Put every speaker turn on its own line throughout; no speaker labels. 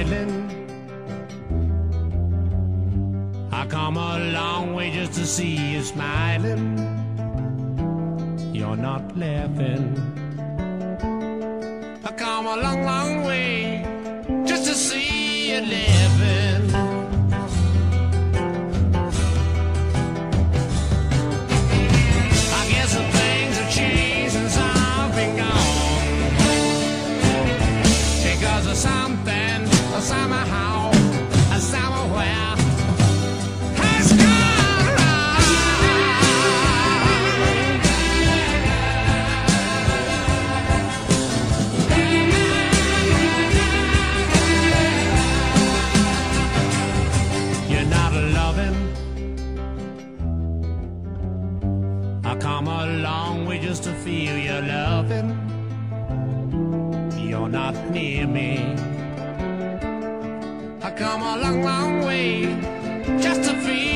island. I come a long way just to see you smiling. You're not laughing. I come a long, long way just to see you laughing. Come a long way just to feel your loving. You're not near me. I come a long, long way just to feel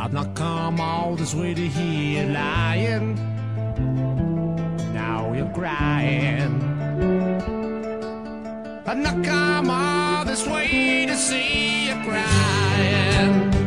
I've not come all this way to hear you lying. Now you're crying. I've not come all this way to see you cry.